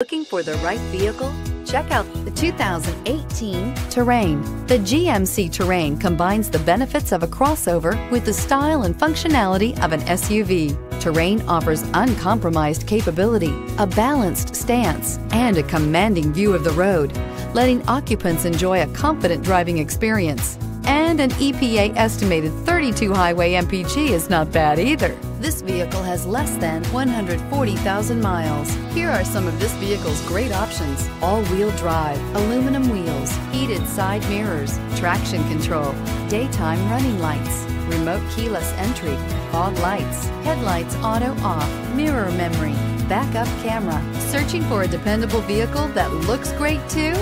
Looking for the right vehicle? Check out the 2018 Terrain. The GMC Terrain combines the benefits of a crossover with the style and functionality of an SUV. Terrain offers uncompromised capability, a balanced stance, and a commanding view of the road, letting occupants enjoy a confident driving experience. And an EPA estimated 32 highway MPG is not bad either. This vehicle has less than 140,000 miles. Here are some of this vehicle's great options. All-wheel drive, aluminum wheels, heated side mirrors, traction control, daytime running lights, remote keyless entry, fog lights, headlights auto off, mirror memory, backup camera. Searching for a dependable vehicle that looks great too?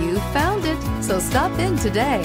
You found it, so stop in today.